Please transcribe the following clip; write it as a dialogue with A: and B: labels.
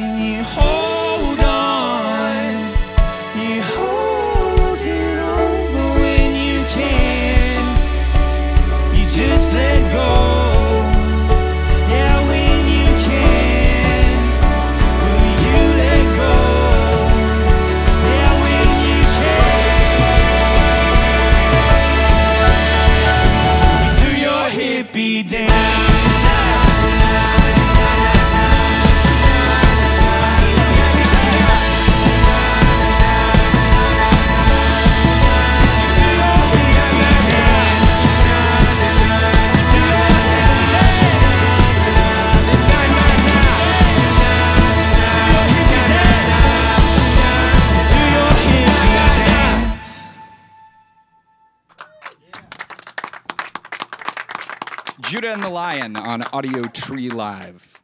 A: 以后。
B: Judah and the Lion on Audio Tree Live.